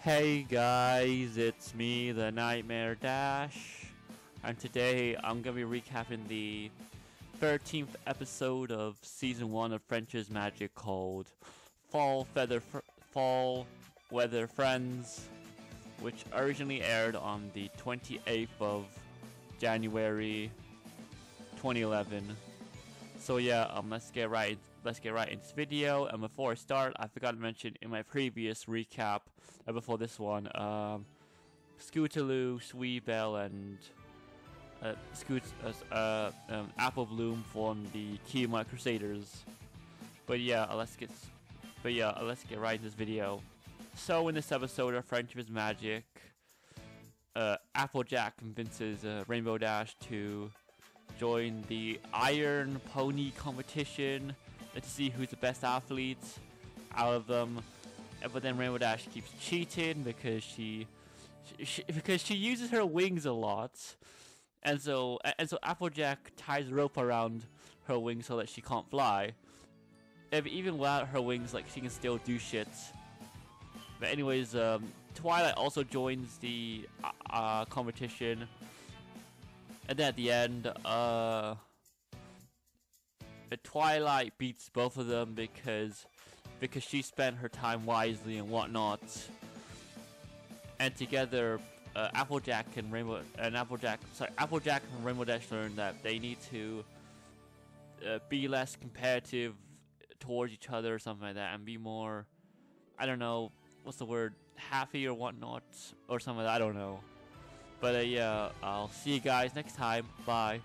Hey guys, it's me, the Nightmare Dash, and today I'm gonna be recapping the 13th episode of season 1 of Friendship's Magic called Fall Feather Fr Fall Weather Friends, which originally aired on the 28th of January 2011. So yeah, um, let's get right let's get right into this video. And before I start, I forgot to mention in my previous recap, uh, before this one, um, Scootaloo, Sweetie Belle, and uh, Scoot, uh, uh, um, Apple Bloom formed the Keyblade Crusaders. But yeah, uh, let's get, but yeah, uh, let's get right into this video. So in this episode of Friendship is Magic, uh, Applejack convinces Rainbow Dash to join the Iron Pony competition to see who's the best athlete out of them. But then Rainbow Dash keeps cheating because she, she, she because she uses her wings a lot, and so and so Applejack ties rope around her wings so that she can't fly. Even without her wings, like she can still do shit. But anyways, um, Twilight also joins the uh, uh, competition and then at the end, uh, Twilight beats both of them because because she spent her time wisely and whatnot. And together, uh, Applejack and Rainbow and Applejack, sorry, Applejack and Rainbow Dash learn that they need to uh, be less competitive towards each other or something like that, and be more, I don't know, what's the word, happy or whatnot, or something. Like that, I don't know. But uh, yeah, I'll see you guys next time. Bye.